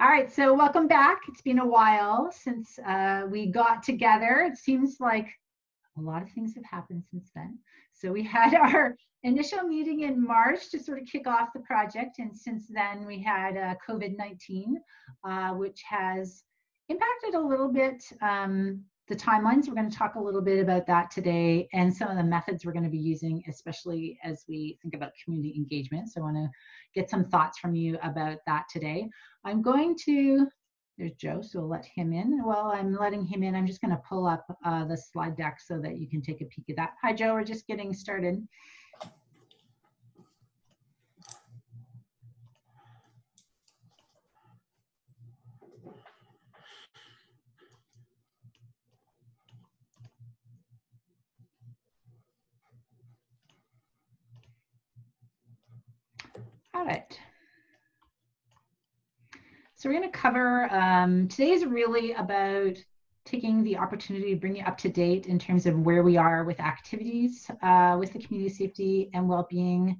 All right, so welcome back. It's been a while since uh, we got together. It seems like a lot of things have happened since then. So we had our initial meeting in March to sort of kick off the project, and since then we had uh, COVID-19, uh, which has impacted a little bit um, the timelines. We're going to talk a little bit about that today and some of the methods we're going to be using, especially as we think about community engagement. So I want to get some thoughts from you about that today. I'm going to, there's Joe, so we'll let him in. While I'm letting him in, I'm just going to pull up uh, the slide deck so that you can take a peek at that. Hi, Joe, we're just getting started. All right. So we're going to cover, um, today is really about taking the opportunity to bring you up to date in terms of where we are with activities uh, with the community safety and well-being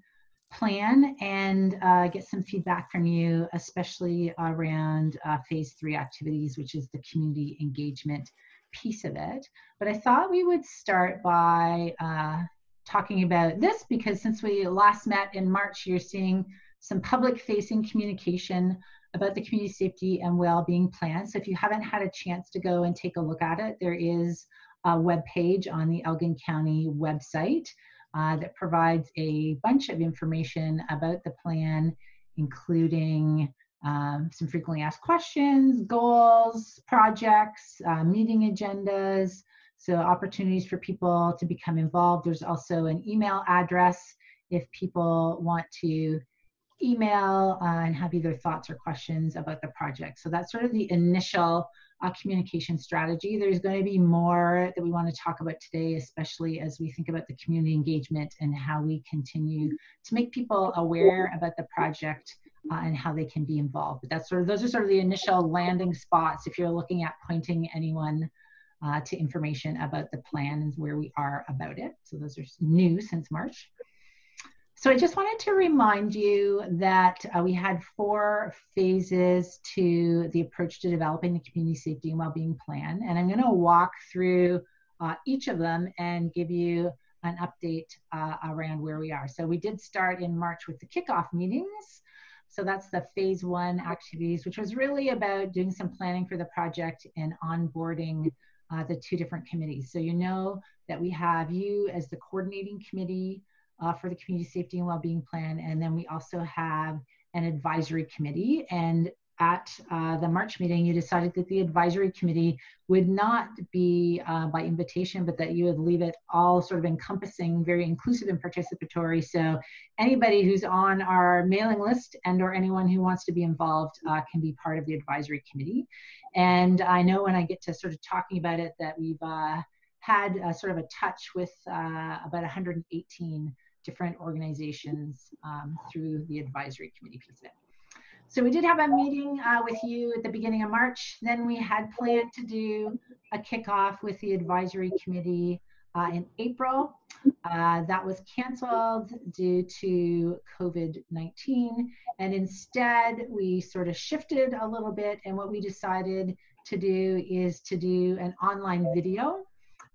plan and uh, get some feedback from you, especially around uh, phase three activities, which is the community engagement piece of it. But I thought we would start by uh, talking about this because since we last met in March, you're seeing some public facing communication about the community safety and well-being plan. So if you haven't had a chance to go and take a look at it, there is a web page on the Elgin County website uh, that provides a bunch of information about the plan, including um, some frequently asked questions, goals, projects, uh, meeting agendas, so opportunities for people to become involved. There's also an email address if people want to email uh, and have either thoughts or questions about the project. So that's sort of the initial uh, communication strategy. There's going to be more that we want to talk about today, especially as we think about the community engagement and how we continue to make people aware about the project uh, and how they can be involved. But that's sort of those are sort of the initial landing spots if you're looking at pointing anyone uh, to information about the plan and where we are about it. So those are new since March. So I just wanted to remind you that uh, we had four phases to the approach to developing the community safety and well-being plan. And I'm going to walk through uh, each of them and give you an update uh, around where we are. So we did start in March with the kickoff meetings. So that's the phase one activities, which was really about doing some planning for the project and onboarding uh, the two different committees. So you know that we have you as the coordinating committee uh, for the community safety and well-being plan, and then we also have an advisory committee. And at uh, the March meeting, you decided that the advisory committee would not be uh, by invitation, but that you would leave it all sort of encompassing, very inclusive and participatory. So anybody who's on our mailing list and or anyone who wants to be involved uh, can be part of the advisory committee. And I know when I get to sort of talking about it that we've uh, had sort of a touch with uh, about 118 different organizations um, through the advisory committee piece of it. So we did have a meeting uh, with you at the beginning of March. Then we had planned to do a kickoff with the advisory committee uh, in April. Uh, that was canceled due to COVID-19. And instead, we sort of shifted a little bit. And what we decided to do is to do an online video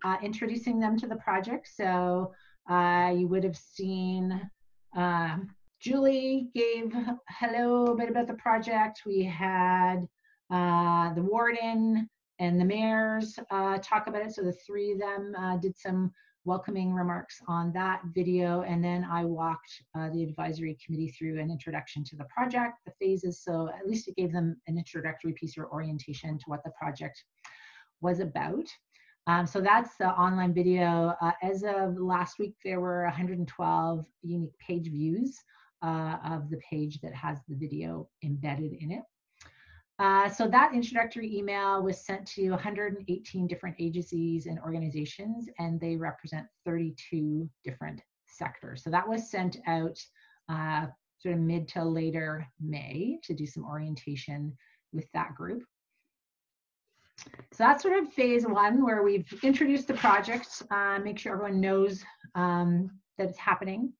uh, introducing them to the project. So uh, you would have seen um, Julie gave hello a bit about the project. We had uh, the warden and the mayors uh, talk about it. So the three of them uh, did some welcoming remarks on that video. And then I walked uh, the advisory committee through an introduction to the project, the phases. So at least it gave them an introductory piece or orientation to what the project was about. Um, so that's the online video. Uh, as of last week, there were 112 unique page views uh, of the page that has the video embedded in it. Uh, so that introductory email was sent to 118 different agencies and organizations, and they represent 32 different sectors. So that was sent out uh, sort of mid to later May to do some orientation with that group. So that's sort of phase one where we've introduced the project, uh, make sure everyone knows um, that it's happening.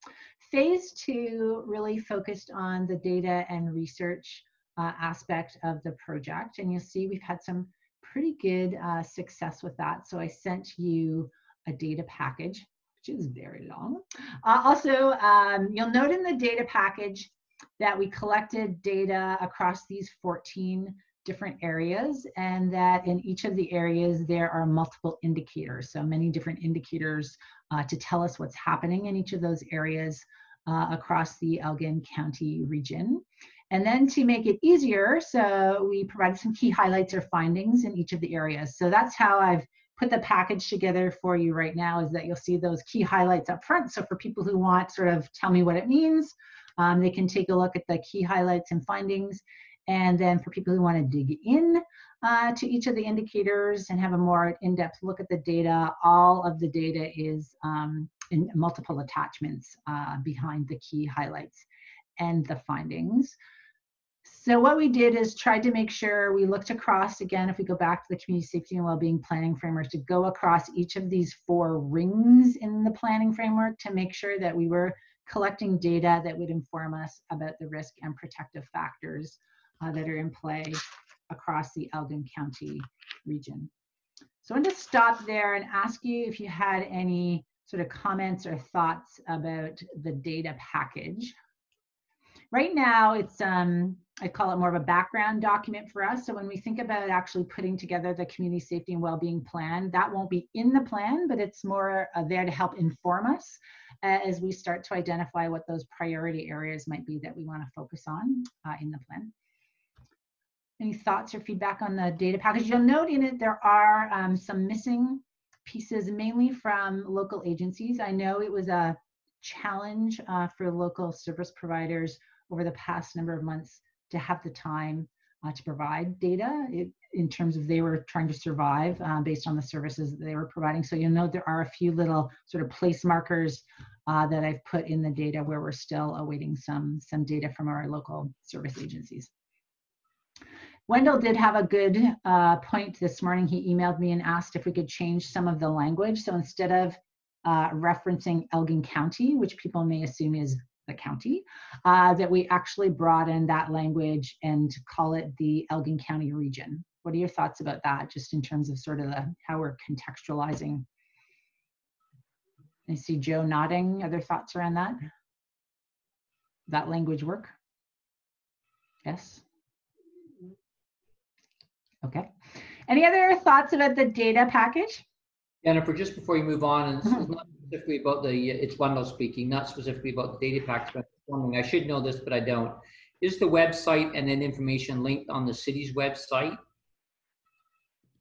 Phase two really focused on the data and research uh, aspect of the project. And you'll see we've had some pretty good uh, success with that. So I sent you a data package, which is very long. Uh, also, um, you'll note in the data package that we collected data across these 14 different areas and that in each of the areas there are multiple indicators so many different indicators uh, to tell us what's happening in each of those areas uh, across the Elgin County region. And then to make it easier, so we provided some key highlights or findings in each of the areas. So that's how I've put the package together for you right now is that you'll see those key highlights up front. So for people who want sort of tell me what it means, um, they can take a look at the key highlights and findings. And then for people who want to dig in uh, to each of the indicators and have a more in-depth look at the data, all of the data is um, in multiple attachments uh, behind the key highlights and the findings. So what we did is tried to make sure we looked across, again, if we go back to the community safety and well-being planning framework, to go across each of these four rings in the planning framework to make sure that we were collecting data that would inform us about the risk and protective factors uh, that are in play across the Elgin County region. So I'm going to stop there and ask you if you had any sort of comments or thoughts about the data package. Right now, it's um, I call it more of a background document for us. So when we think about actually putting together the community safety and well-being plan, that won't be in the plan, but it's more uh, there to help inform us uh, as we start to identify what those priority areas might be that we want to focus on uh, in the plan. Any thoughts or feedback on the data package? You'll note in it there are um, some missing pieces, mainly from local agencies. I know it was a challenge uh, for local service providers over the past number of months to have the time uh, to provide data it, in terms of they were trying to survive uh, based on the services that they were providing. So you'll note there are a few little sort of place markers uh, that I've put in the data where we're still awaiting some, some data from our local service agencies. Wendell did have a good uh, point this morning. He emailed me and asked if we could change some of the language. So instead of uh, referencing Elgin County, which people may assume is the county, uh, that we actually broaden that language and call it the Elgin County region. What are your thoughts about that, just in terms of sort of the, how we're contextualizing? I see Joe nodding. Other thoughts around that? That language work? Yes? Okay. Any other thoughts about the data package? Jennifer, just before you move on, and this is not specifically about the, it's Wendell speaking, not specifically about the data package, but I should know this, but I don't. Is the website and then information linked on the city's website?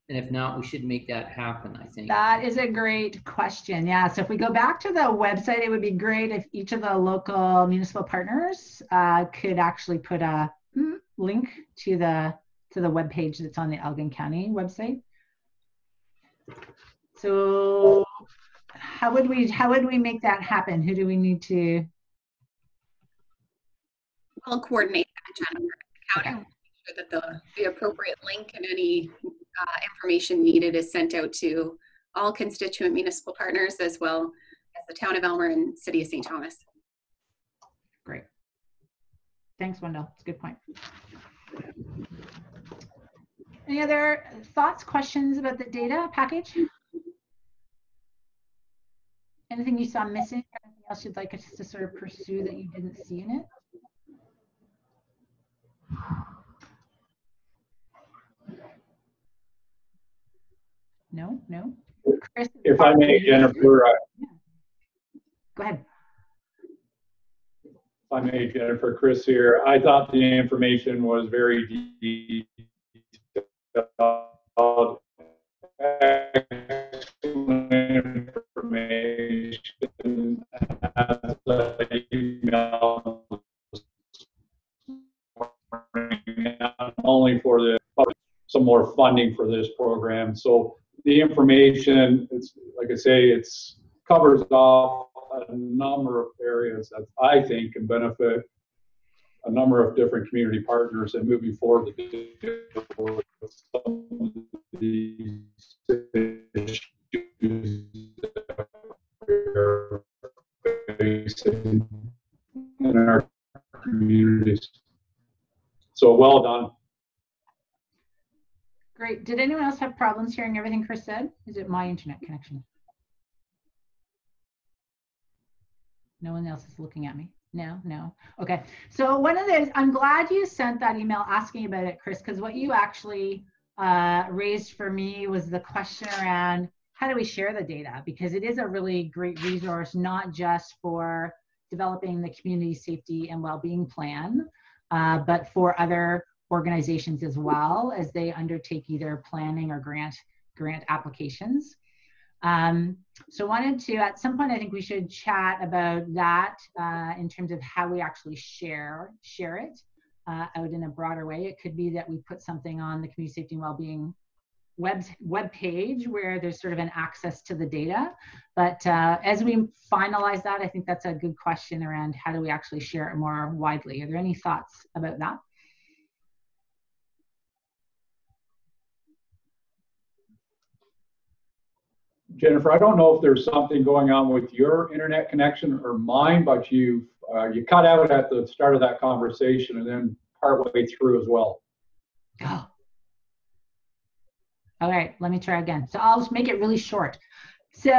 And if not, we should make that happen, I think. That is a great question. Yeah. So if we go back to the website, it would be great if each of the local municipal partners uh, could actually put a mm, link to the to the web page that's on the Elgin County website. So how would we how would we make that happen? Who do we need to? I'll coordinate that, Jennifer. County okay. sure that the, the appropriate link and any uh, information needed is sent out to all constituent municipal partners as well as the town of Aylmer and city of St. Thomas. Great. Thanks, Wendell. It's a good point. Any other thoughts, questions about the data package? Anything you saw missing? Anything else you'd like us to sort of pursue that you didn't see in it? No, no. Chris, if I may, Jennifer. Uh, Go ahead. If I may, Jennifer, Chris here. I thought the information was very information as email only for the some more funding for this program. So the information, it's like I say, it's covers off a number of areas that I think can benefit a number of different community partners and moving forward with some of these issues facing in our communities. So well done. Great. Did anyone else have problems hearing everything Chris said? Is it my internet connection? No one else is looking at me. No, no. Okay. So one of the, I'm glad you sent that email asking about it, Chris, because what you actually uh, raised for me was the question around how do we share the data? Because it is a really great resource, not just for developing the community safety and well-being plan, uh, but for other organizations as well as they undertake either planning or grant grant applications. Um, so wanted to, at some point, I think we should chat about that uh, in terms of how we actually share, share it uh, out in a broader way. It could be that we put something on the community safety and well-being web, web page where there's sort of an access to the data. But uh, as we finalize that, I think that's a good question around how do we actually share it more widely. Are there any thoughts about that? Jennifer, I don't know if there's something going on with your internet connection or mine, but you uh, you cut out at the start of that conversation and then partway through as well. Oh. All right, let me try again. So I'll just make it really short. So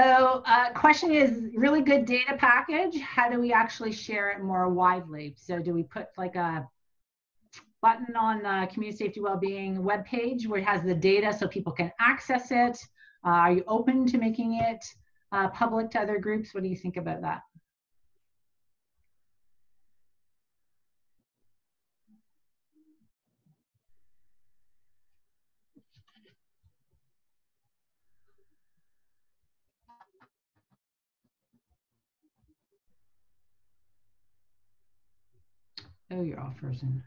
uh, question is really good data package. How do we actually share it more widely? So do we put like a button on the community safety wellbeing webpage where it has the data so people can access it? Uh, are you open to making it uh, public to other groups? What do you think about that? Oh, you're all frozen.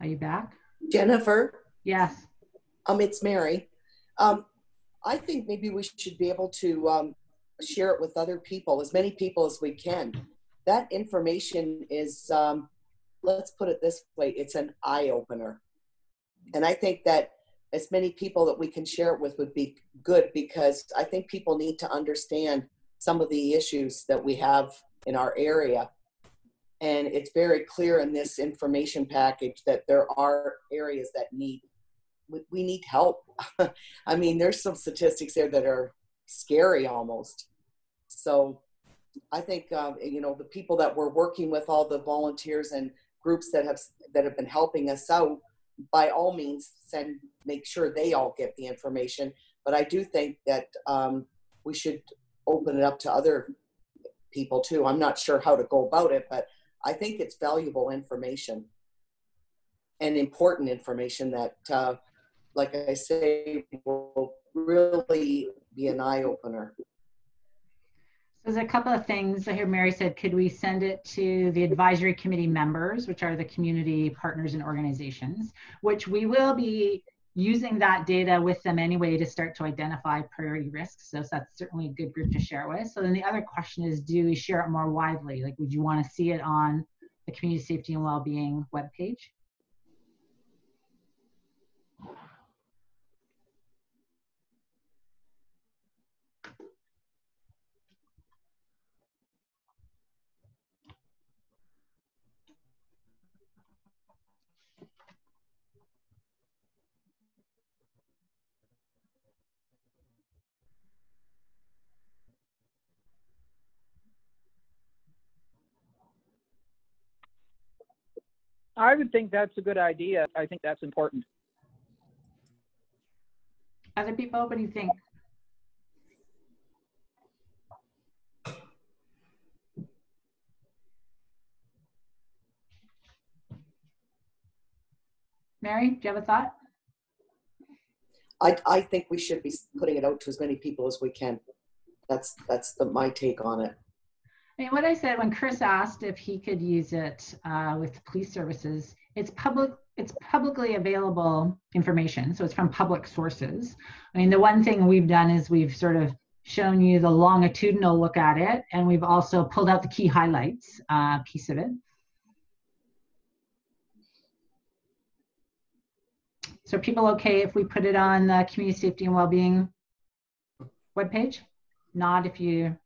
Are you back? Jennifer, Yes. um, it's Mary. Um, I think maybe we should be able to um, share it with other people, as many people as we can. That information is, um, let's put it this way, it's an eye opener. And I think that as many people that we can share it with would be good because I think people need to understand some of the issues that we have in our area. And it's very clear in this information package that there are areas that need, we, need help. I mean, there's some statistics there that are scary almost. So I think, um, you know, the people that we're working with, all the volunteers and groups that have, that have been helping us out, by all means, send, make sure they all get the information. But I do think that um, we should open it up to other people too. I'm not sure how to go about it, but I think it's valuable information and important information that, uh, like I say, will really be an eye opener. There's a couple of things. I hear Mary said, could we send it to the advisory committee members, which are the community partners and organizations, which we will be using that data with them anyway to start to identify priority risks. So that's certainly a good group to share with. So then the other question is, do we share it more widely? Like, would you want to see it on the community safety and well-being webpage? I would think that's a good idea. I think that's important. Other people, what do you think? Mary, do you have a thought? I, I think we should be putting it out to as many people as we can. That's that's the, my take on it. I mean, what I said when Chris asked if he could use it uh, with police services, it's public. It's publicly available information, so it's from public sources. I mean, the one thing we've done is we've sort of shown you the longitudinal look at it, and we've also pulled out the key highlights uh, piece of it. So people okay if we put it on the community safety and well-being webpage? Not if you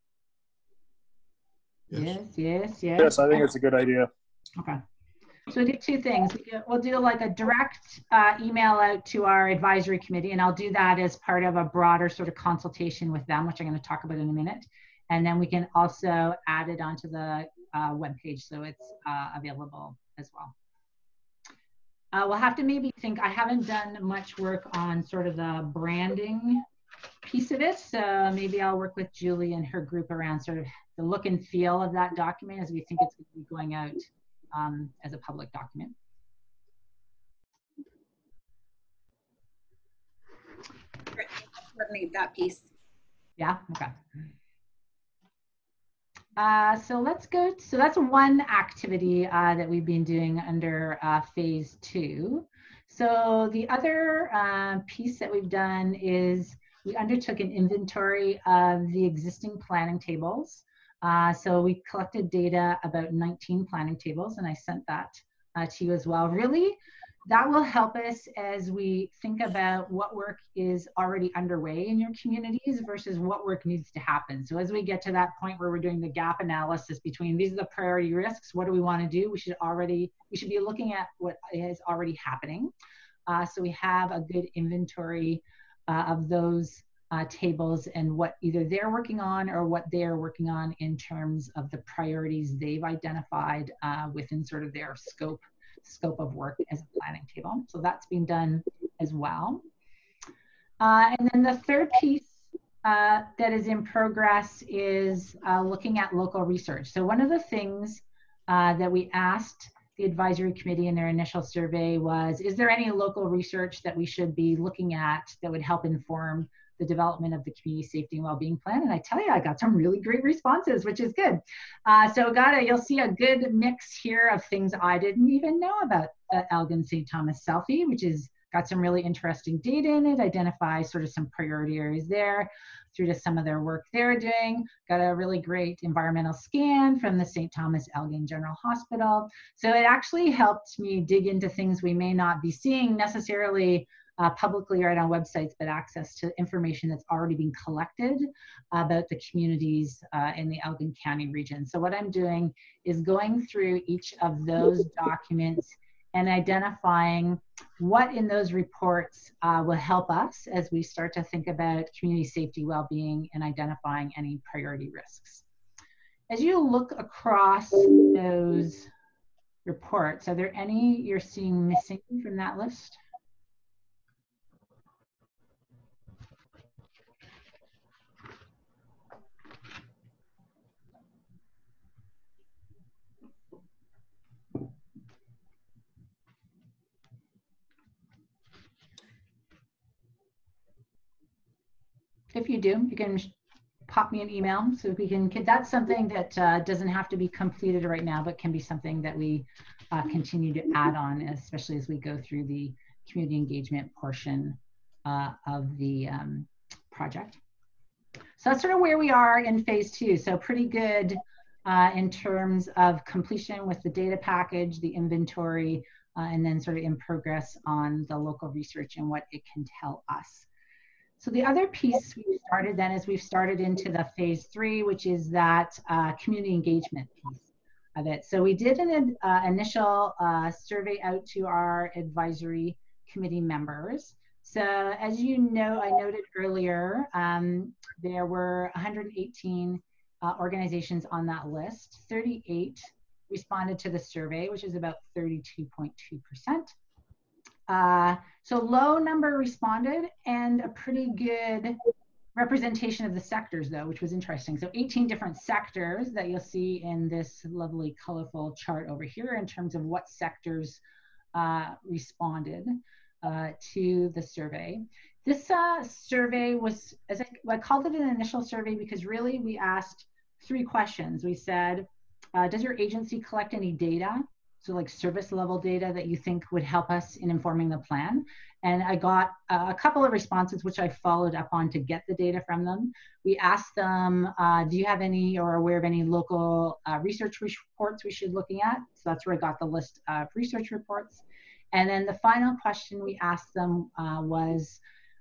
Yes, yes, yes. Yes, I think it's a good idea. Okay. So we do two things. Do, we'll do like a direct uh, email out to our advisory committee, and I'll do that as part of a broader sort of consultation with them, which I'm going to talk about in a minute. And then we can also add it onto the uh, webpage so it's uh, available as well. Uh, we'll have to maybe think, I haven't done much work on sort of the branding piece of it. So maybe I'll work with Julie and her group around sort of the look and feel of that document as we think it's going to be going out um, as a public document. Coordinate that piece. Yeah, okay. Uh, so let's go, so that's one activity uh, that we've been doing under uh, phase two. So the other uh, piece that we've done is we undertook an inventory of the existing planning tables. Uh, so we collected data about 19 planning tables and I sent that uh, to you as well. Really, that will help us as we think about what work is already underway in your communities versus what work needs to happen. So as we get to that point where we're doing the gap analysis between these are the priority risks, what do we want to do? We should already, we should be looking at what is already happening. Uh, so we have a good inventory uh, of those uh, tables and what either they're working on or what they're working on in terms of the priorities they've identified uh, within sort of their scope scope of work as a planning table. So that's being done as well. Uh, and then the third piece uh, that is in progress is uh, looking at local research. So one of the things uh, that we asked the advisory committee in their initial survey was, is there any local research that we should be looking at that would help inform the development of the community safety and well-being plan. And I tell you, I got some really great responses, which is good. Uh, so got a, you'll see a good mix here of things I didn't even know about Elgin St. Thomas selfie, which is got some really interesting data in it, identify sort of some priority areas there through to some of their work they're doing. Got a really great environmental scan from the St. Thomas Elgin General Hospital. So it actually helped me dig into things we may not be seeing necessarily uh, publicly right on websites, but access to information that's already been collected about the communities uh, in the Elgin County region. So what I'm doing is going through each of those documents and identifying what in those reports uh, will help us as we start to think about community safety, well-being, and identifying any priority risks. As you look across those reports, are there any you're seeing missing from that list? If you do, you can pop me an email so we can, that's something that uh, doesn't have to be completed right now, but can be something that we uh, continue to add on, especially as we go through the community engagement portion uh, of the um, project. So that's sort of where we are in phase two. So pretty good uh, in terms of completion with the data package, the inventory, uh, and then sort of in progress on the local research and what it can tell us. So the other piece we started then is we've started into the phase three, which is that uh, community engagement piece of it. So we did an uh, initial uh, survey out to our advisory committee members. So as you know, I noted earlier, um, there were 118 uh, organizations on that list. 38 responded to the survey, which is about 32.2%. Uh, so low number responded and a pretty good representation of the sectors though, which was interesting. So 18 different sectors that you'll see in this lovely colorful chart over here in terms of what sectors uh, responded uh, to the survey. This uh, survey was, as I, I, called it an initial survey because really we asked three questions. We said, uh, does your agency collect any data so like service level data that you think would help us in informing the plan. And I got a couple of responses, which I followed up on to get the data from them. We asked them, uh, do you have any or aware of any local uh, research reports we should be looking at? So that's where I got the list of research reports. And then the final question we asked them uh, was,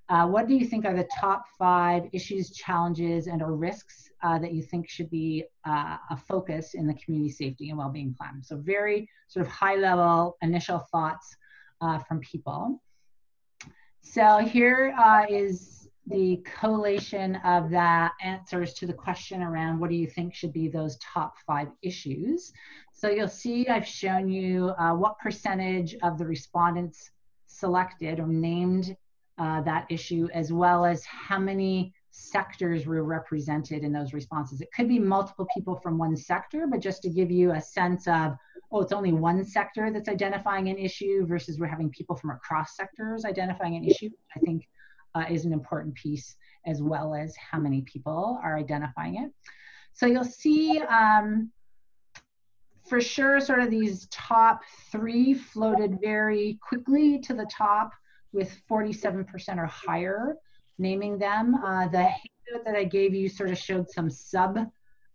Uh, what do you think are the top five issues, challenges, and or risks uh, that you think should be uh, a focus in the community safety and well-being plan? So very sort of high-level initial thoughts uh, from people. So here uh, is the collation of the answers to the question around what do you think should be those top five issues. So you'll see I've shown you uh, what percentage of the respondents selected or named uh, that issue, as well as how many sectors were represented in those responses. It could be multiple people from one sector, but just to give you a sense of, oh, it's only one sector that's identifying an issue versus we're having people from across sectors identifying an issue, I think uh, is an important piece as well as how many people are identifying it. So you'll see um, for sure sort of these top three floated very quickly to the top with 47% or higher naming them. Uh, the handout that I gave you sort of showed some sub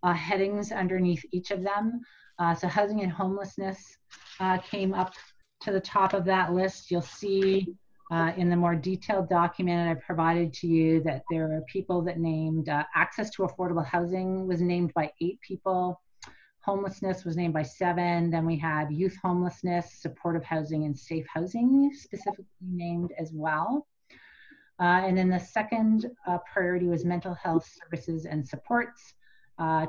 uh, headings underneath each of them. Uh, so housing and homelessness uh, came up to the top of that list. You'll see uh, in the more detailed document I provided to you that there are people that named uh, access to affordable housing was named by eight people. Homelessness was named by seven. Then we had youth homelessness, supportive housing, and safe housing specifically named as well. Uh, and then the second uh, priority was mental health services and supports. Uh,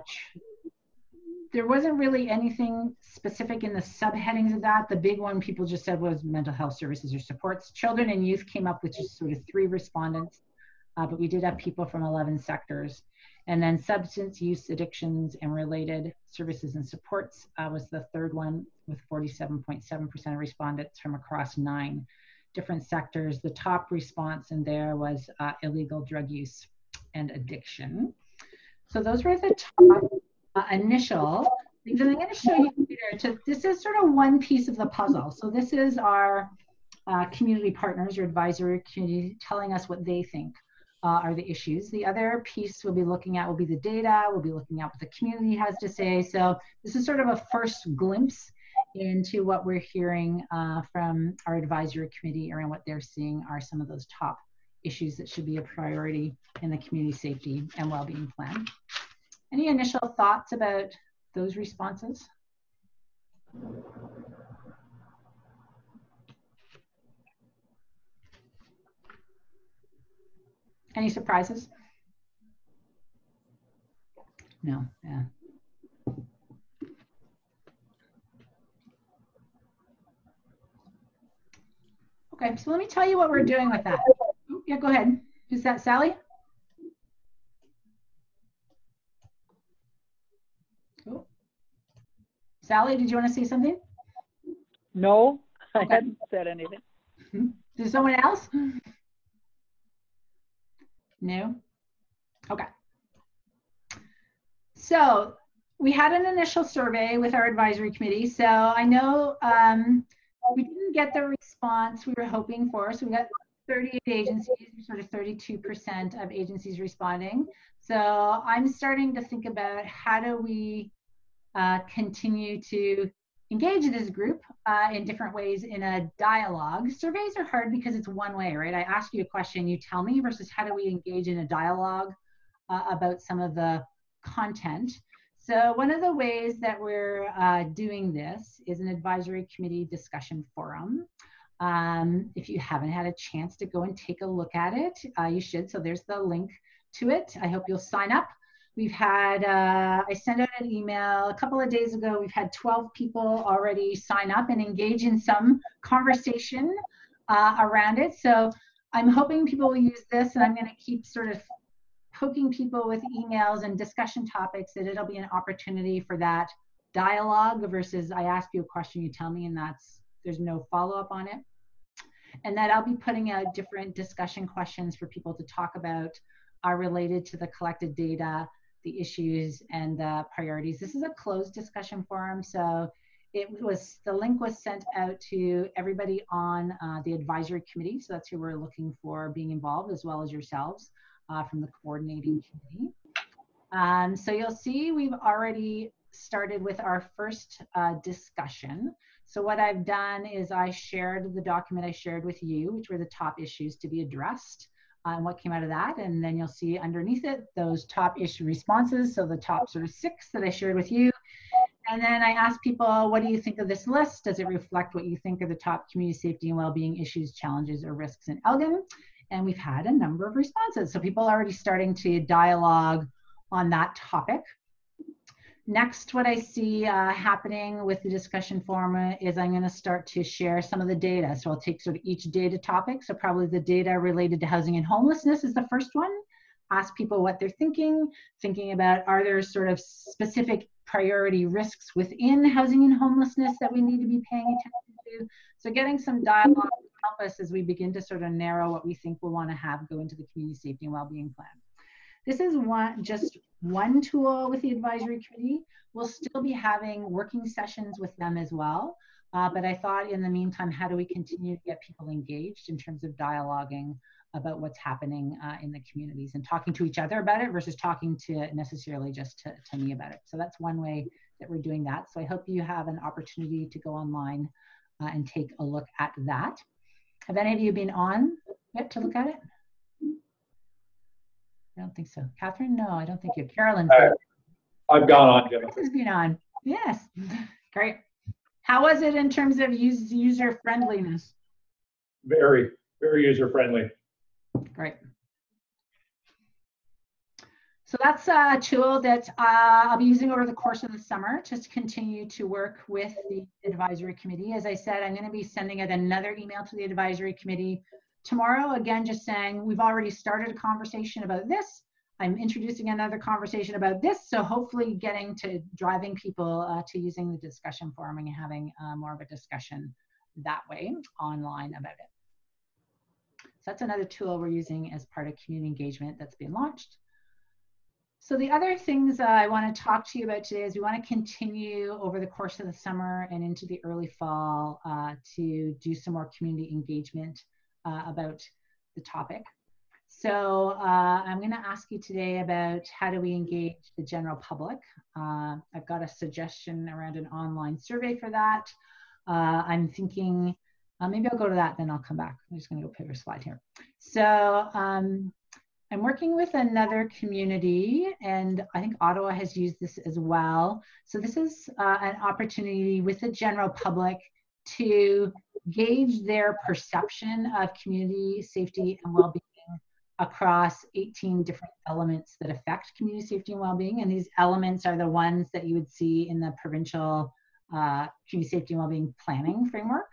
there wasn't really anything specific in the subheadings of that. The big one people just said was mental health services or supports. Children and youth came up with just sort of three respondents, uh, but we did have people from 11 sectors. And then substance use, addictions, and related services and supports uh, was the third one with 47.7% of respondents from across nine different sectors. The top response in there was uh, illegal drug use and addiction. So those were the top uh, initial things. And I'm going to show you here. To, this is sort of one piece of the puzzle. So this is our uh, community partners or advisory community telling us what they think uh, are the issues. The other piece we'll be looking at will be the data. We'll be looking at what the community has to say. So this is sort of a first glimpse into what we're hearing uh, from our advisory committee around what they're seeing are some of those top issues that should be a priority in the community safety and well-being plan. Any initial thoughts about those responses? Any surprises? No, yeah. Okay, so let me tell you what we're doing with that. Yeah, go ahead. Is that Sally? Oh. Sally, did you want to say something? No, I okay. hadn't said anything. Hmm? Is someone else? No? Okay. So we had an initial survey with our advisory committee. So I know um, we didn't get the response we were hoping for. So we got 38 agencies, sort of 32% of agencies responding. So I'm starting to think about how do we uh, continue to engage this group uh, in different ways in a dialogue. Surveys are hard because it's one way, right? I ask you a question, you tell me, versus how do we engage in a dialogue uh, about some of the content. So one of the ways that we're uh, doing this is an advisory committee discussion forum. Um, if you haven't had a chance to go and take a look at it, uh, you should. So there's the link to it. I hope you'll sign up. We've had, uh, I sent out an email a couple of days ago. We've had 12 people already sign up and engage in some conversation uh, around it. So I'm hoping people will use this and I'm going to keep sort of poking people with emails and discussion topics that it'll be an opportunity for that dialogue versus I ask you a question, you tell me, and that's there's no follow up on it. And that I'll be putting out different discussion questions for people to talk about are related to the collected data, the issues, and the priorities. This is a closed discussion forum, so it was the link was sent out to everybody on uh, the advisory committee. So that's who we're looking for being involved, as well as yourselves uh, from the coordinating committee. Um, so you'll see we've already started with our first uh, discussion. So what I've done is I shared the document I shared with you, which were the top issues to be addressed and what came out of that. And then you'll see underneath it those top issue responses. So the top sort of six that I shared with you. And then I asked people, what do you think of this list? Does it reflect what you think are the top community safety and well-being issues, challenges, or risks in Elgin? And we've had a number of responses. So people are already starting to dialogue on that topic. Next, what I see uh, happening with the discussion forum is I'm going to start to share some of the data. So I'll take sort of each data topic. So probably the data related to housing and homelessness is the first one. Ask people what they're thinking, thinking about are there sort of specific priority risks within housing and homelessness that we need to be paying attention to. So getting some dialogue help us as we begin to sort of narrow what we think we'll want to have go into the community safety and well-being plan. This is one just one tool with the advisory committee. We'll still be having working sessions with them as well. Uh, but I thought in the meantime, how do we continue to get people engaged in terms of dialoguing about what's happening uh, in the communities and talking to each other about it versus talking to necessarily just to, to me about it. So that's one way that we're doing that. So I hope you have an opportunity to go online uh, and take a look at that. Have any of you been on yet to look at it? I don't think so. Catherine, no, I don't think you. Carolyn. I've gone on, Jennifer. This has been on. Yes, great. How was it in terms of use, user friendliness? Very, very user friendly. Great. So that's a tool that uh, I'll be using over the course of the summer to continue to work with the advisory committee. As I said, I'm going to be sending out another email to the advisory committee tomorrow. Again, just saying we've already started a conversation about this. I'm introducing another conversation about this. So hopefully getting to driving people uh, to using the discussion forum and having uh, more of a discussion that way online about it. So that's another tool we're using as part of community engagement that's been launched. So the other things I want to talk to you about today is we want to continue over the course of the summer and into the early fall uh, to do some more community engagement uh, about the topic. So uh, I'm going to ask you today about how do we engage the general public. Uh, I've got a suggestion around an online survey for that. Uh, I'm thinking, maybe I'll go to that, then I'll come back. I'm just going to go pivot slide here. So um, I'm working with another community, and I think Ottawa has used this as well. So this is uh, an opportunity with the general public to gauge their perception of community safety and well-being across 18 different elements that affect community safety and well-being. And these elements are the ones that you would see in the provincial uh, community safety and well-being planning framework.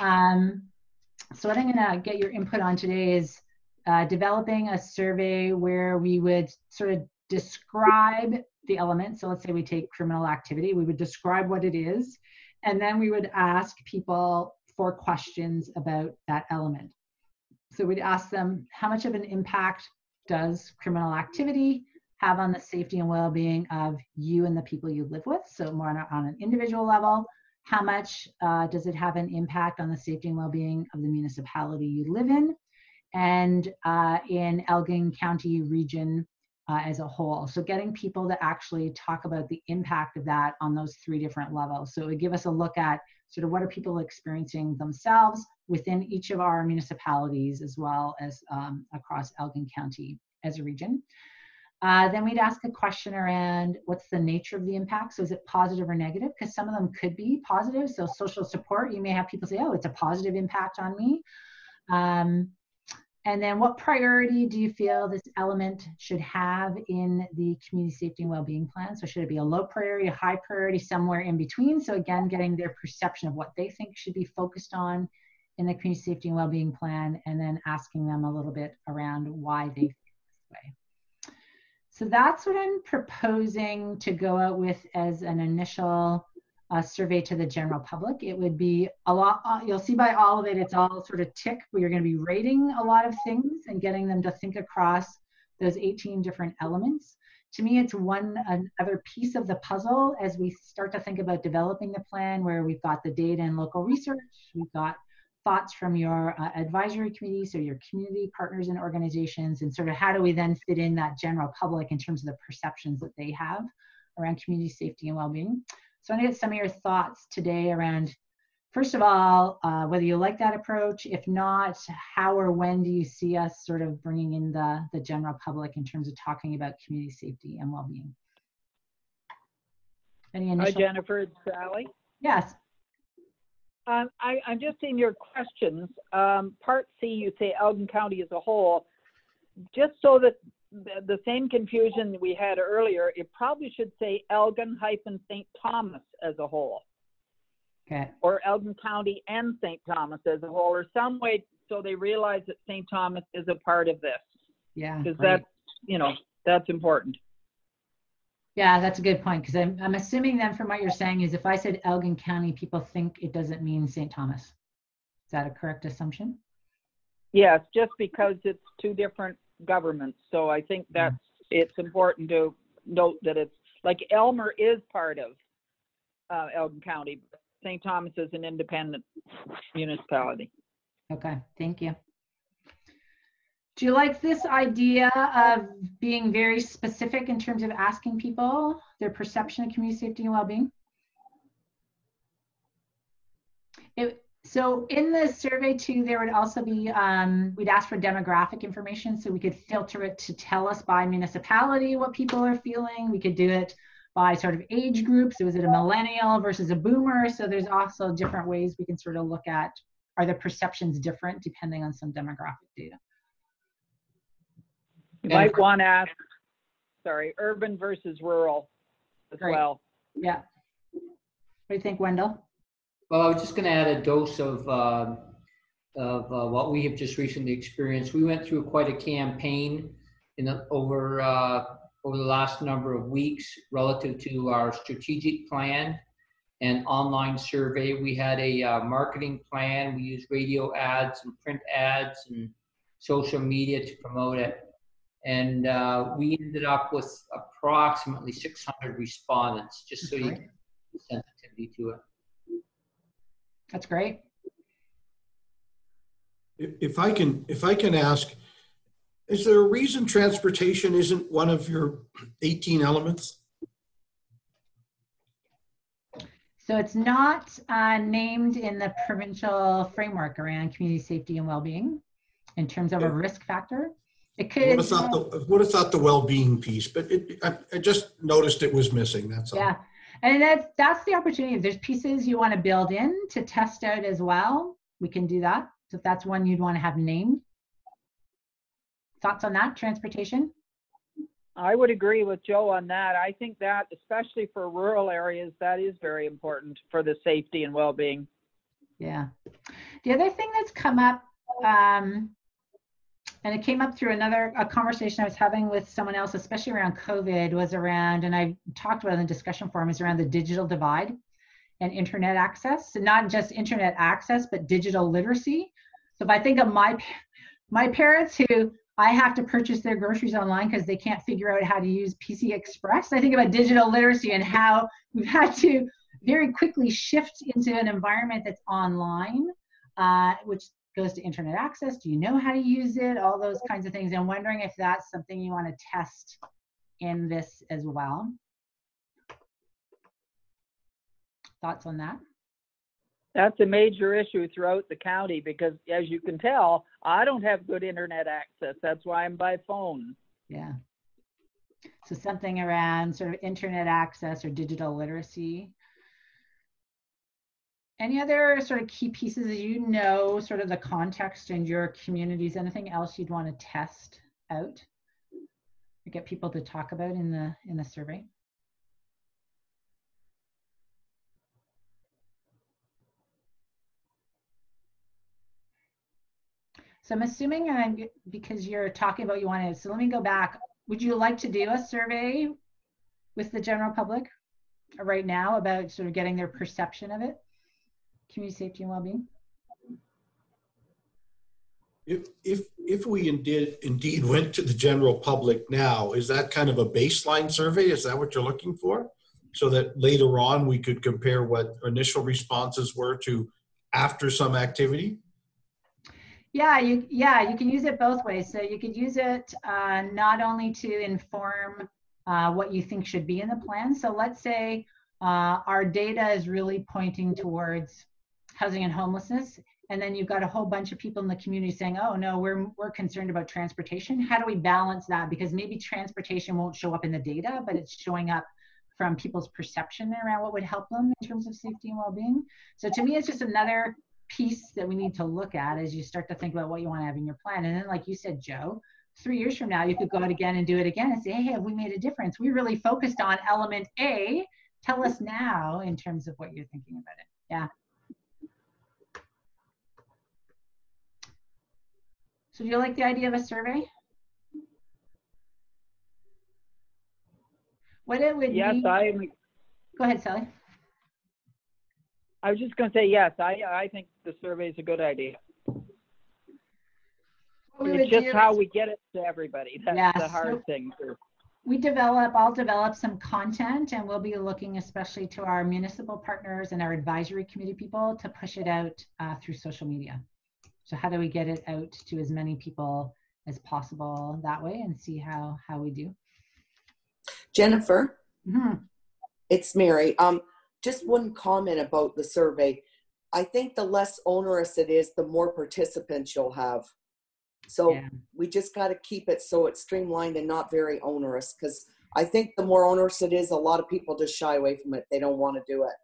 Um, so what I'm gonna get your input on today is uh, developing a survey where we would sort of describe the elements. So let's say we take criminal activity, we would describe what it is, and then we would ask people for questions about that element. So we'd ask them how much of an impact does criminal activity have on the safety and well-being of you and the people you live with? So more on, a, on an individual level. How much uh, does it have an impact on the safety and well-being of the municipality you live in? and uh, in Elgin County region uh, as a whole. So getting people to actually talk about the impact of that on those three different levels. So it would give us a look at sort of what are people experiencing themselves within each of our municipalities as well as um, across Elgin County as a region. Uh, then we'd ask a question around what's the nature of the impact. So is it positive or negative? Because some of them could be positive. So social support, you may have people say, oh, it's a positive impact on me. Um, and then what priority do you feel this element should have in the community safety and well-being plan? So should it be a low priority, a high priority, somewhere in between? So again, getting their perception of what they think should be focused on in the community safety and well-being plan, and then asking them a little bit around why they feel this way. So that's what I'm proposing to go out with as an initial a survey to the general public. It would be a lot, uh, you'll see by all of it, it's all sort of tick where you're going to be rating a lot of things and getting them to think across those 18 different elements. To me, it's one another piece of the puzzle as we start to think about developing the plan where we've got the data and local research, we've got thoughts from your uh, advisory committee, so your community partners and organizations, and sort of how do we then fit in that general public in terms of the perceptions that they have around community safety and well-being. So I want to get some of your thoughts today around first of all, uh, whether you like that approach. If not, how or when do you see us sort of bringing in the, the general public in terms of talking about community safety and well-being? Any Hi. Jennifer, it's Sally. Yes. Um, I, I'm just in your questions. Um, part C, you say Elgin County as a whole. Just so that the, the same confusion we had earlier, it probably should say Elgin hyphen St. Thomas as a whole, Okay. or Elgin County and St. Thomas as a whole, or some way so they realize that St. Thomas is a part of this. Yeah. Because that's, you know, that's important. Yeah, that's a good point because I'm, I'm assuming then from what you're saying is if I said Elgin County, people think it doesn't mean St. Thomas. Is that a correct assumption? Yes, just because it's two different governments. So I think that's, it's important to note that it's, like Aylmer is part of uh, Elgin County. but St. Thomas is an independent municipality. Okay, thank you. Do you like this idea of being very specific in terms of asking people their perception of community safety and well-being? It, so in the survey too, there would also be, um, we'd ask for demographic information so we could filter it to tell us by municipality what people are feeling. We could do it by sort of age groups. So is it a millennial versus a boomer? So there's also different ways we can sort of look at are the perceptions different depending on some demographic data? You might want to ask, sorry, urban versus rural as Great. well. Yeah. What do you think, Wendell? Well, I was just going to add a dose of, um of uh, what we have just recently experienced. We went through quite a campaign in the, over, uh, over the last number of weeks relative to our strategic plan and online survey. We had a uh, marketing plan. We used radio ads and print ads and social media to promote it. And uh, we ended up with approximately 600 respondents, just so you Great. can get sensitivity to it. That's great. If if I can, if I can ask, is there a reason transportation isn't one of your 18 elements? So it's not uh, named in the provincial framework around community safety and well-being in terms of a risk factor. It could. would have thought the, would have thought the well-being piece, but it, I, I just noticed it was missing, that's all. Yeah, and that's that's the opportunity. If there's pieces you want to build in to test out as well, we can do that. So if that's one you'd want to have named. Thoughts on that, transportation? I would agree with Joe on that. I think that, especially for rural areas, that is very important for the safety and well-being. Yeah. The other thing that's come up, um, and it came up through another a conversation I was having with someone else, especially around COVID, was around, and I talked about in the discussion forum, is around the digital divide and internet access. So not just internet access, but digital literacy. So if I think of my my parents who I have to purchase their groceries online because they can't figure out how to use PC Express. I think about digital literacy and how we've had to very quickly shift into an environment that's online, uh, which goes to internet access. Do you know how to use it? All those kinds of things. I'm wondering if that's something you want to test in this as well. Thoughts on that? That's a major issue throughout the county because as you can tell, I don't have good internet access. That's why I'm by phone. Yeah. So something around sort of internet access or digital literacy. Any other sort of key pieces you know, sort of the context in your communities? Anything else you'd want to test out? Or get people to talk about in the in the survey? So I'm assuming, uh, and I'm, because you're talking about you want to, so let me go back. Would you like to do a survey with the general public right now about sort of getting their perception of it? Community safety and well-being? If, if, if we indeed, indeed went to the general public now, is that kind of a baseline survey? Is that what you're looking for? So that later on, we could compare what initial responses were to after some activity? Yeah, you yeah you can use it both ways. So you could use it uh, not only to inform uh, what you think should be in the plan. So let's say uh, our data is really pointing towards housing and homelessness. And then you've got a whole bunch of people in the community saying, oh no, we're, we're concerned about transportation. How do we balance that? Because maybe transportation won't show up in the data, but it's showing up from people's perception around what would help them in terms of safety and well-being. So to me, it's just another piece that we need to look at as you start to think about what you want to have in your plan. And then, like you said, Joe, three years from now, you could go out again and do it again and say, hey, have we made a difference? We really focused on element A. Tell us now in terms of what you're thinking about it. Yeah. So do you like the idea of a survey? What it would Yes, I, Go ahead, Sally. I was just gonna say, yes, I, I think the survey is a good idea. It's just how is- we get it to everybody. That's Yes, the so- hard thing. to- we develop, I'll develop some content and we'll be looking especially to our municipal partners and our advisory committee people to push it out uh, through social media. So how do we get it out to as many people as possible that way and see how, how we do? Jennifer, Mhm. it's Mary. Um, just one comment about the survey. I think the less onerous it is, the more participants you'll have. So Yeah. we just got to keep it so it's streamlined and not very onerous because I think the more onerous it is, a lot of people just shy away from it. They don't want to do it.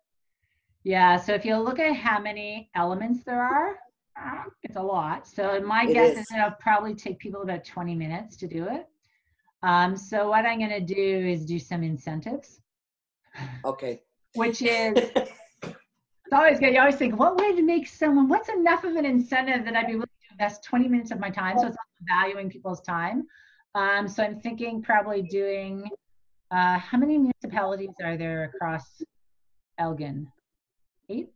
Yeah, so if you look at how many elements there are, it's a lot. So my It guess is. is it'll probably take people about 20 minutes to do it. Um, so what I'm going to do is do some incentives, Okay. which is it's always good. You always think, what way to make someone, what's enough of an incentive that I'd be willing to invest 20 minutes of my time? So it's valuing people's time. Um, so I'm thinking probably doing, uh, how many municipalities are there across Elgin? Eight?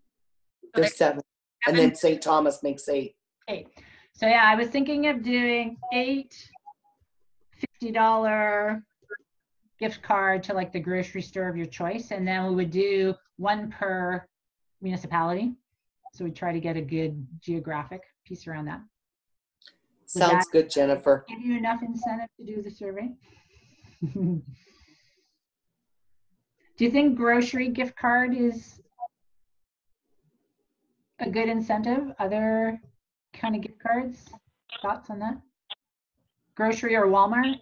There's seven. And then St. Thomas makes eight. Eight. So yeah, I was thinking of doing eight $50 gift card to like the grocery store of your choice. And then we would do one per municipality. So we try to get a good geographic piece around that. Sounds that- good, Jennifer. Give you enough incentive to do the survey? do you think grocery gift card is a good incentive? Other kind of gift cards? Thoughts on that? Grocery or Walmart?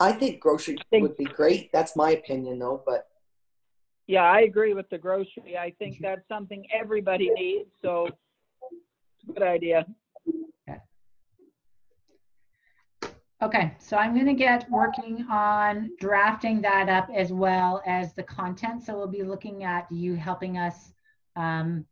I think grocery Think- would be great. That's my opinion though, but Yeah, I agree with the grocery. I think mhm. that's something everybody needs, so it's a good idea. Okay, so I'm gonna get working on drafting that up as well as the content. So we'll be looking at you helping us um,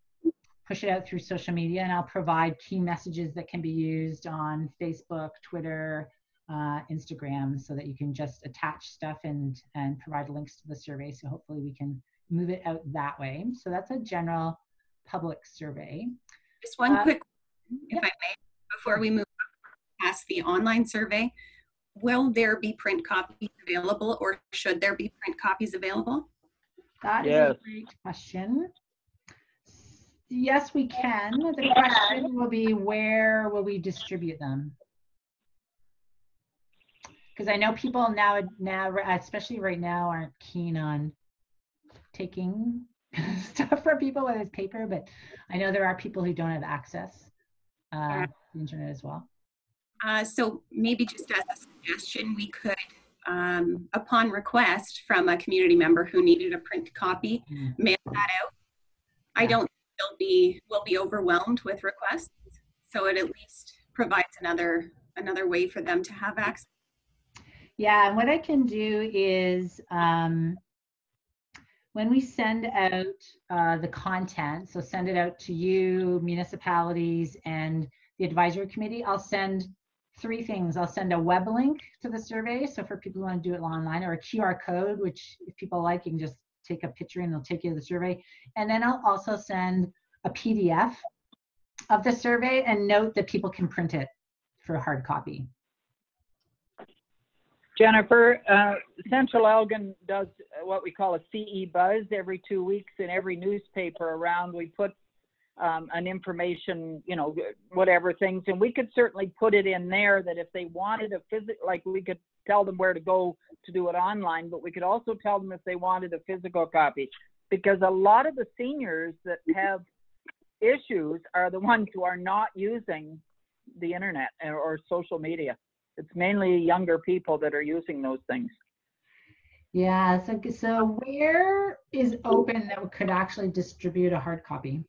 push it out through social media and I'll provide key messages that can be used on Facebook, Twitter, uh, Instagram, so that you can just attach stuff and, and provide links to the survey. So hopefully we can move it out that way. So that's a general public survey. Just one Uh, quick, if I may, before we move past the online survey, will there be print copies available or should there be print copies available? That is Yes. a great question. Yes, we can. The question will be where will we distribute them? Because I know people now, now, especially right now, aren't keen on taking stuff from people, whether it's paper, but I know there are people who don't have access uh, to the internet as well. Uh, so maybe just as a suggestion, we could, um, upon request from a community member who needed a print copy, Mm. mail that out. I don't think they'll be, will be overwhelmed with requests. So it at least provides another, another way for them to have access. Yeah, and what I can do is um, when we send out uh, the content, so send it out to you, municipalities, and the advisory committee, I'll send three things. I'll send a web link to the survey. So for people who want to do it online, or a QR code, which if people like, you can just take a picture and it'll take you to the survey. And then I'll also send a PDF of the survey and note that people can print it for a hard copy. Jennifer, uh, Central Elgin does what we call a CE buzz every two weeks in every newspaper around. We put um, an information, you know, whatever things, and we could certainly put it in there that if they wanted a physical, like we could tell them where to go to do it online, but we could also tell them if they wanted a physical copy, because a lot of the seniors that have issues are the ones who are not using the internet or, social media. It's mainly younger people that are using those things. Yeah, so, so where is open that could actually distribute a hard copy?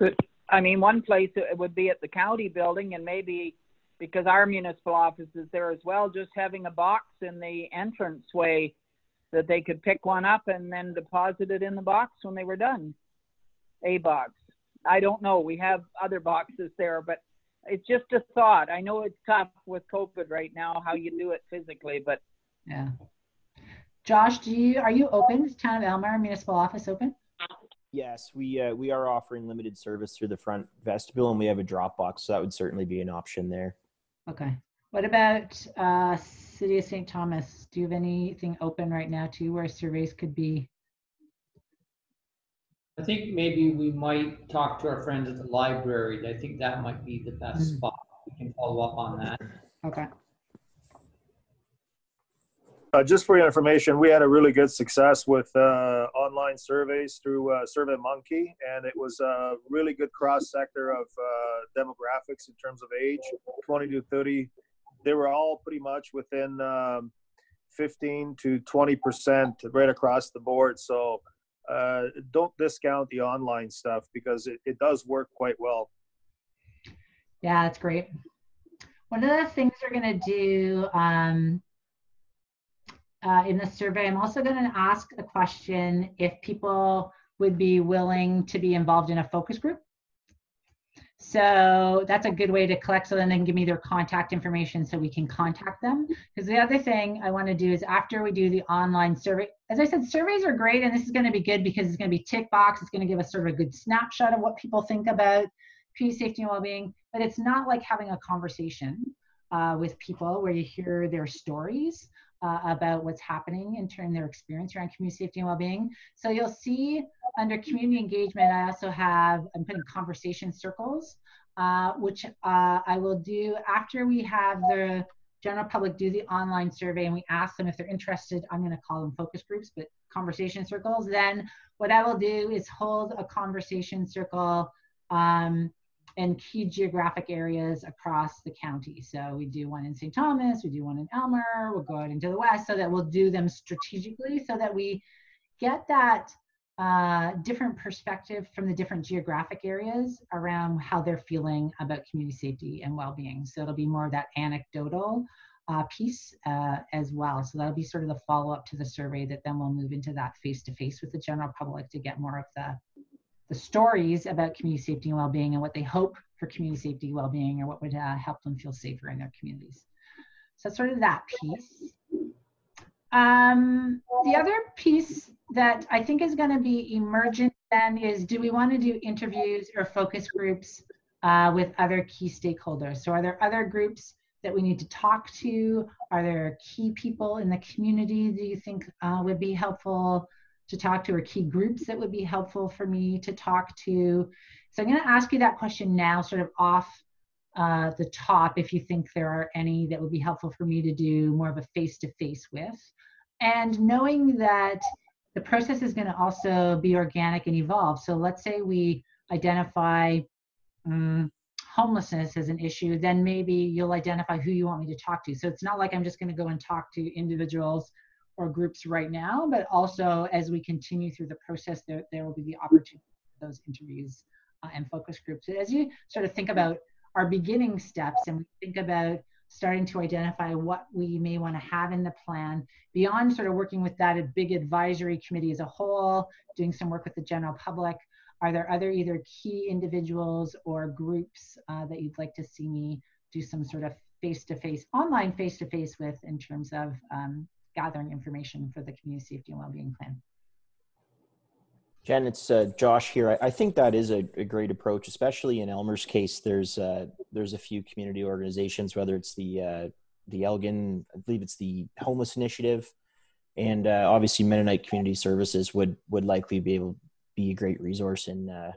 Could, I mean, one place it would be at the county building and maybe because our municipal office is there as well, just having a box in the entrance way that they could pick one up and then deposit it in the box when they were done. A box. I don't know. We have other boxes there, but it's just a thought. I know it's tough with COVID right now, how you do it physically, but Yeah. Josh, do you, are you open? Is Town of Aylmer Municipal Office open? Yes, we uh, we are offering limited service through the front vestibule, and we have a Dropbox, so that would certainly be an option there. Okay. What about uh, City of St. Thomas? Do you have anything open right now too where surveys could be? I think maybe we might talk to our friends at the library. I think that might be the best Mm. spot. We can follow up on that. Okay. Uh, just for your information, we had a really good success with uh, online surveys through uh, SurveyMonkey, and it was a really good cross sector of uh, demographics in terms of age, 20 to 30. They were all pretty much within um, 15 to 20 percent right across the board. So uh, don't discount the online stuff because it, it does work quite well. Yeah, that's great. One of the things we're going to do um, uh, in the survey, I'm also going to ask a question if people would be willing to be involved in a focus group. So that's a good way to collect so then they can give me their contact information so we can contact them. Because the other thing I want to do is after we do the online survey, as I said, surveys are great and this is going to be good because it's going to be tick box. It's going to give us sort of a good snapshot of what people think about community safety and well-being, but it's not like having a conversation uh, with people where you hear their stories uh, about what's happening in terms of their experience around community safety and well-being. So you'll see under community engagement, I also have, I'm putting conversation circles, uh, which uh, I will do after we have the general public do the online survey and we ask them if they're interested, I'm gonna call them focus groups, but conversation circles. Then what I will do is hold a conversation circle um, in key geographic areas across the county. So we do one in St. Thomas, we do one in Aylmer, we'll go out into the west so that we'll do them strategically so that we get that uh, different perspective from the different geographic areas around how they're feeling about community safety and well-being. So it'll be more of that anecdotal uh, piece uh, as well. So that'll be sort of the follow-up to the survey that then we'll move into that face-to-face with the general public to get more of the the stories about community safety and well-being and what they hope for community safety and well-being or what would uh, help them feel safer in their communities. So that's sort of that piece. Um, the other piece that I think is going to be emergent then is do we want to do interviews or focus groups uh, with other key stakeholders? So are there other groups that we need to talk to? Are there key people in the community that you think uh, would be helpful to talk to or key groups that would be helpful for me to talk to? So I'm going to ask you that question now, sort of off uh, the top, if you think there are any that would be helpful for me to do more of a face-to-face with. And knowing that the process is going to also be organic and evolve. So let's say we identify um, homelessness as an issue, then maybe you'll identify who you want me to talk to. So it's not like I'm just going to go and talk to individuals or groups right now, but also as we continue through the process, there, there will be the opportunity for those interviews uh, and focus groups. As you sort of think about our beginning steps and we think about starting to identify what we may want to have in the plan beyond sort of working with that a big advisory committee as a whole, doing some work with the general public. Are there other either key individuals or groups uh, that you'd like to see me do some sort of face-to-face, online face-to-face with in terms of um, gathering information for the community safety and well-being plan? Jen, it's uh, Josh here. I, I, think that is a, a, great approach, especially in Aylmer's case. There's uh, there's a few community organizations, whether it's the uh, the Elgin, I believe it's the Homeless Initiative, and uh, obviously Mennonite Community Services would would likely be able be a great resource in uh,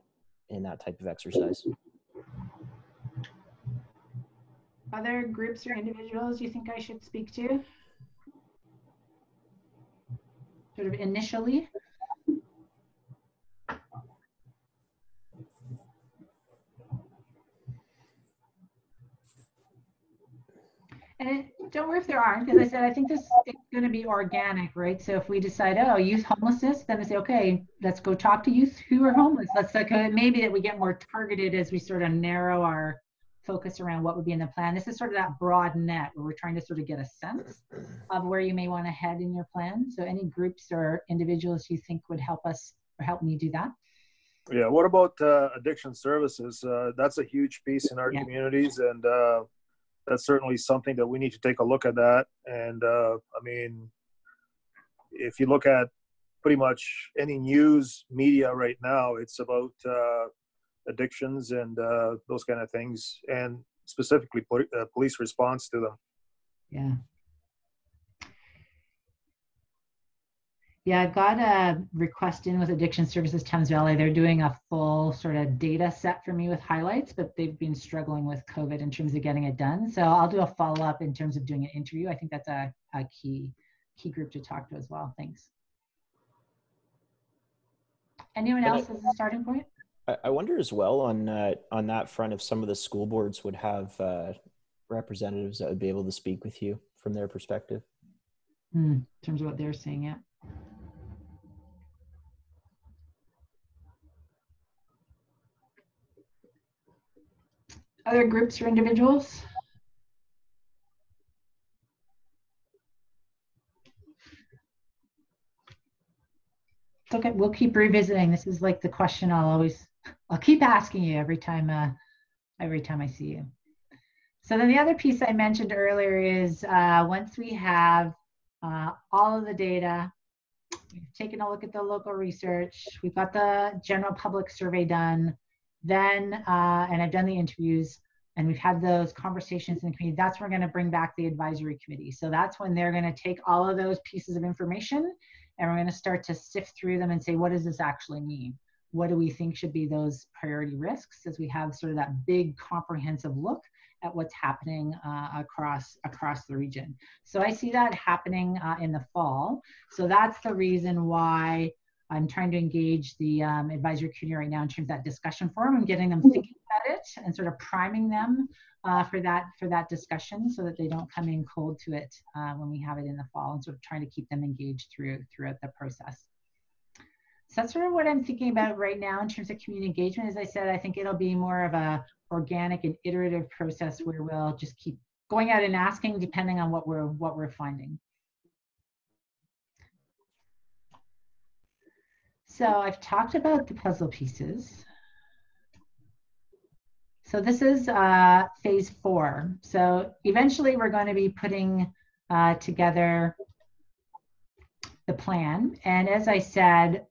in that type of exercise. Other groups or individuals you think I should speak to? Sort of initially? And don't worry if there aren't, because I said I think this is going to be organic, right? So if we decide, oh, youth homelessness, then I say, okay, let's go talk to youth who are homeless. Let's like uh, maybe that we get more targeted as we sort of narrow our focus around what would be in the plan. This is sort of that broad net where we're trying to sort of get a sense of where you may want to head in your plan. So any groups or individuals you think would help us or help me do that? Yeah. What about uh, addiction services? Uh, that's a huge piece in our Yeah. communities, and uh, that's certainly something that we need to take a look at. That, and uh, I mean, if you look at pretty much any news media right now, it's about uh, addictions and uh, those kind of things, and specifically poli- uh, police response to them. Yeah. Yeah, I've got a request in with Addiction Services Thames Valley. They're doing a full sort of data set for me with highlights, but they've been struggling with COVID in terms of getting it done. So I'll do a follow up in terms of doing an interview. I think that's a, a key key group to talk to as well. Thanks. Anyone else as a starting point? I, wonder as well on uh, on that front if some of the school boards would have uh, representatives that would be able to speak with you from their perspective. Hmm, in terms of what they're seeing, yeah. Other groups or individuals? Okay, we'll keep revisiting. This is like the question I'll always, I'll keep asking you every time, uh, every time I see you. So then the other piece I mentioned earlier is uh, once we have uh, all of the data, we've taken a look at the local research, we've got the general public survey done, then, uh, and I've done the interviews, and we've had those conversations in the community, that's when we're going to bring back the advisory committee. So that's when they're going to take all of those pieces of information and we're going to start to sift through them and say, what does this actually mean? What do we think should be those priority risks as we have sort of that big comprehensive look at what's happening uh, across across the region. So I see that happening uh, in the fall. So that's the reason why I'm trying to engage the um, advisory community right now in terms of that discussion forum and getting them thinking about it and sort of priming them uh, for that for that discussion so that they don't come in cold to it uh, when we have it in the fall and sort of trying to keep them engaged through throughout the process. So that's sort of what I'm thinking about right now in terms of community engagement. As I said, I think it'll be more of a organic and iterative process where we'll just keep going out and asking depending on what we're what we're finding. So I've talked about the puzzle pieces. So this is uh, phase four. So eventually we're going to be putting uh, together the plan. And as I said,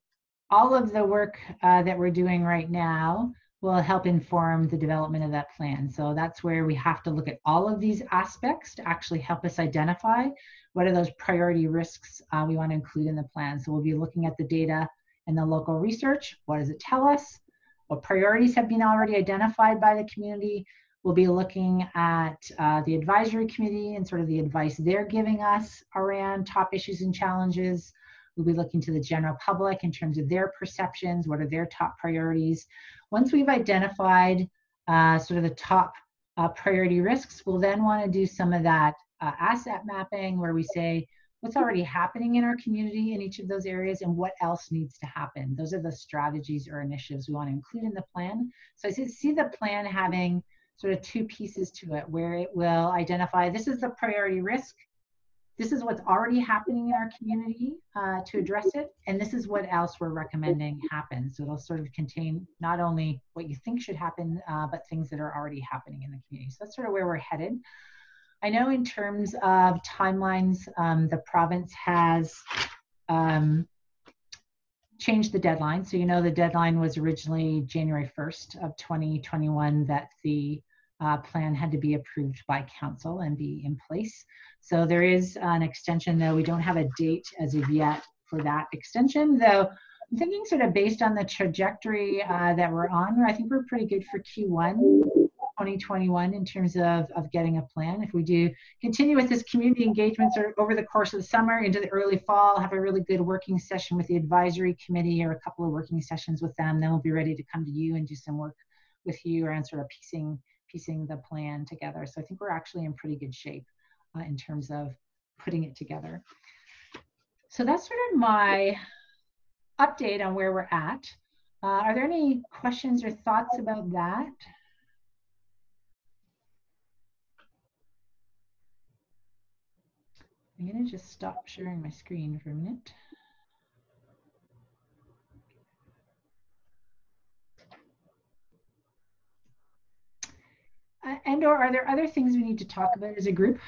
all of the work uh, that we're doing right now will help inform the development of that plan. So that's where we have to look at all of these aspects to actually help us identify what are those priority risks uh, we want to include in the plan. So we'll be looking at the data and the local research. What does it tell us? What priorities have been already identified by the community? We'll be looking at uh, the advisory committee and sort of the advice they're giving us around top issues and challenges. We'll be looking to the general public in terms of their perceptions. What are their top priorities? Once we've identified uh, sort of the top uh, priority risks, we'll then want to do some of that uh, asset mapping where we say, what's already happening in our community in each of those areas and what else needs to happen. Those are the strategies or initiatives we want to include in the plan. So I see the plan having sort of two pieces to it where it will identify this is the priority risk, this is what's already happening in our community uh, to address it, and this is what else we're recommending happen. So it'll sort of contain not only what you think should happen, uh, but things that are already happening in the community. So that's sort of where we're headed. I know in terms of timelines, um, the province has um, changed the deadline. So you know the deadline was originally January 1st of 2021 that the uh, plan had to be approved by council and be in place. So there is an extension, though we don't have a date as of yet for that extension, though I'm thinking sort of based on the trajectory uh, that we're on, I think we're pretty good for Q1 2021 in terms of, of getting a plan. If we do continue with this community engagements or over the course of the summer into the early fall, have a really good working session with the advisory committee or a couple of working sessions with them, then we'll be ready to come to you and do some work with you around sort of piecing piecing the plan together. So I think we're actually in pretty good shape uh, in terms of putting it together. So that's sort of my update on where we're at. Uh, are there any questions or thoughts about that? I'm going to just stop sharing my screen for a minute. Uh, and or are there other things we need to talk about as a group?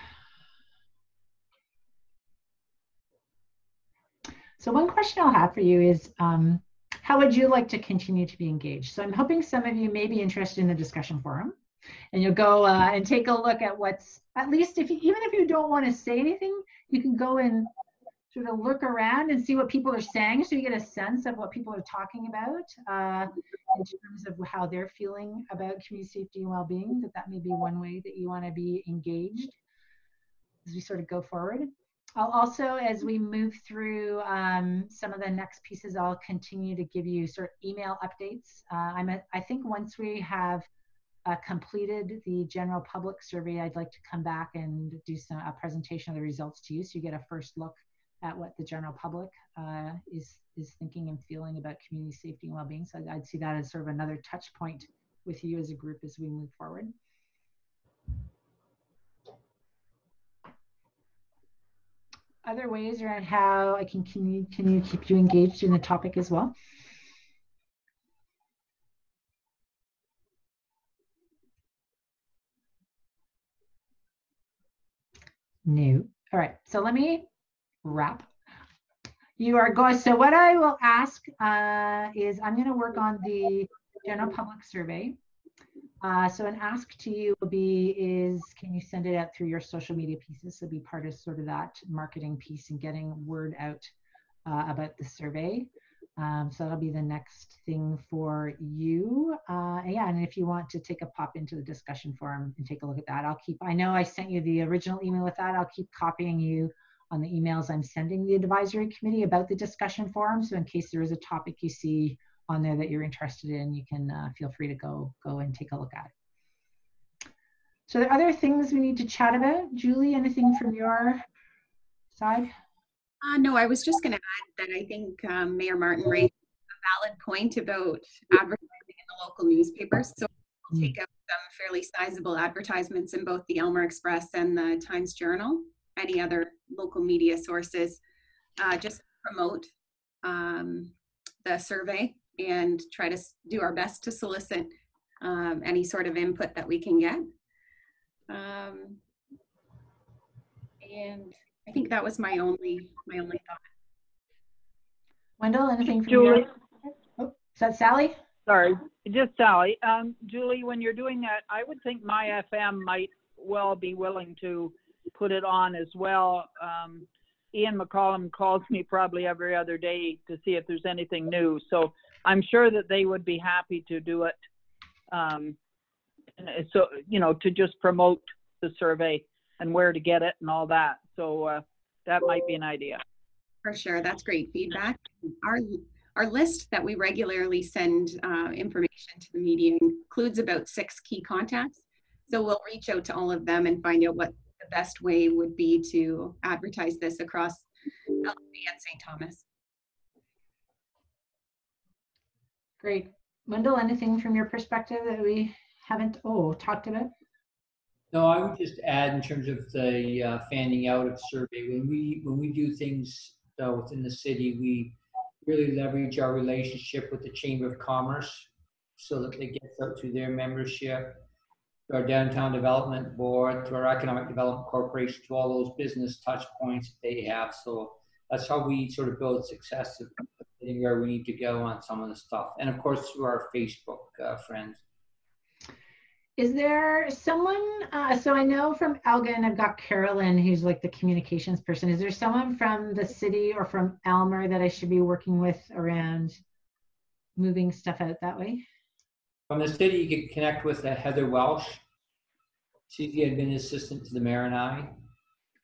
So one question I'll have for you is, um, how would you like to continue to be engaged? So I'm hoping some of you may be interested in the discussion forum and you'll go uh, and take a look at what's, at least if you, even if you don't want to say anything, you can go and sort of look around and see what people are saying so you get a sense of what people are talking about uh, in terms of how they're feeling about community safety and well-being, that that may be one way that you want to be engaged as we sort of go forward. I'll also, as we move through um, some of the next pieces, I'll continue to give you sort of email updates. Uh, I'm a, I think once we have uh, completed the general public survey, I'd like to come back and do some a presentation of the results to you, so you get a first look at what the general public uh, is is thinking and feeling about community safety and well-being. So I'd see that as sort of another touch point with you as a group as we move forward. other ways around how I can continue, can you keep you engaged in the topic as well? No. All right, so let me wrap. You are going, so what I will ask uh, is I'm gonna work on the general public survey. Uh, so an ask to you will be is, can you send it out through your social media pieces? So be part of sort of that marketing piece and getting word out uh, about the survey. Um, so that'll be the next thing for you. Uh, yeah, and if you want to take a pop into the discussion forum and take a look at that, I'll keep, I know I sent you the original email with that. I'll keep copying you on the emails I'm sending the advisory committee about the discussion forum. So in case there is a topic you see on there that you're interested in, you can uh, feel free to go go and take a look at it. So are there are other things we need to chat about. Julie, anything from your side? Uh, no, I was just going to add that I think um, Mayor Martin raised a valid point about advertising in the local newspapers. So we'll take out some fairly sizable advertisements in both the Aylmer Express and the Times Journal, any other local media sources, uh, just promote um, the survey and try to do our best to solicit um, any sort of input that we can get. Um, and I think that was my only my only thought. Wendell, anything from Julie? you? Oh, is that Sally? Sorry, just Sally. Um, Julie, when you're doing that, I would think my FM might well be willing to put it on as well. Um, Ian McCollum calls me probably every other day to see if there's anything new. So I'm sure that they would be happy to do it. Um, so, you know, to just promote the survey and where to get it and all that. So uh, that might be an idea. For sure, that's great feedback. Our our list that we regularly send uh, information to the media includes about six key contacts. So we'll reach out to all of them and find out what the best way would be to advertise this across LB and St. Thomas. Great. Wendell, anything from your perspective that we haven't oh talked about? No, I would just add in terms of the uh, fanning out of survey. When we when we do things uh, within the city, we really leverage our relationship with the Chamber of Commerce so that it gets out to their membership, to our downtown development board, to our economic development corporation, to all those business touch points they have. So that's how we sort of build success of getting where we need to go on some of the stuff. And of course, through our Facebook uh, friends. Is there someone, uh, so I know from Elgin, I've got Carolyn, who's like the communications person. Is there someone from the city or from Aylmer that I should be working with around moving stuff out that way? From the city, you can connect with uh, Heather Welsh. She's the admin assistant to the mayor and I.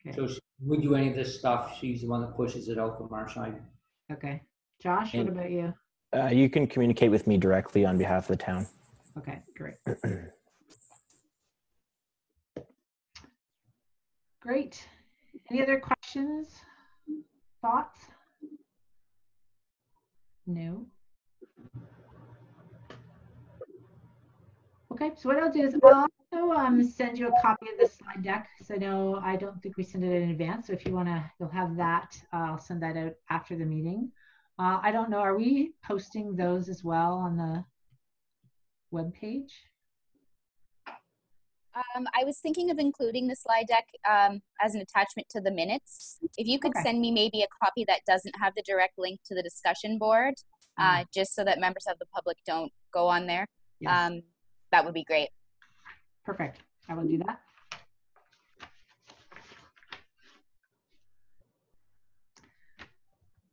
Okay. So she- we do any of this stuff, she's the one that pushes it out from our side. Okay. Josh, what And- about you? Uh, you can communicate with me directly on behalf of the town. Okay, great. Great. Any other questions, thoughts? No. Okay, so what I'll do is I'll also um, send you a copy of the slide deck. So no, I don't think we send it in advance. So if you want to, you'll have that. Uh, I'll send that out after the meeting. Uh, I don't know, are we posting those as well on the webpage? Um, I was thinking of including the slide deck um, as an attachment to the minutes. If you could Okay. send me maybe a copy that doesn't have the direct link to the discussion board, uh, just so that members of the public don't go on there, Yes, um, that would be great. perfect. I will do that.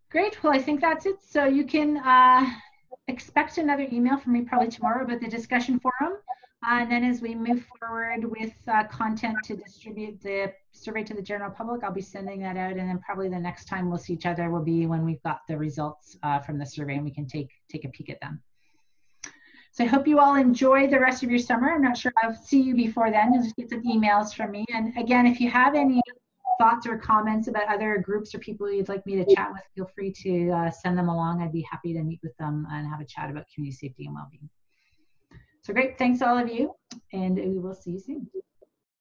Great. Well, I think that's it. So you can uh, expect another email from me probably tomorrow about the discussion forum. Uh, and then as we move forward with uh, content to distribute the survey to the general public, I'll be sending that out. And then probably the next time we'll see each other will be when we've got the results uh, from the survey and we can take, take a peek at them. So I hope you all enjoy the rest of your summer. I'm not sure I'll see you before then. You'll just get some emails from me. And again, if you have any thoughts or comments about other groups or people you'd like me to chat with, feel free to uh, send them along. I'd be happy to meet with them and have a chat about community safety and well-being. So great. Thanks all of you. And we will see you soon.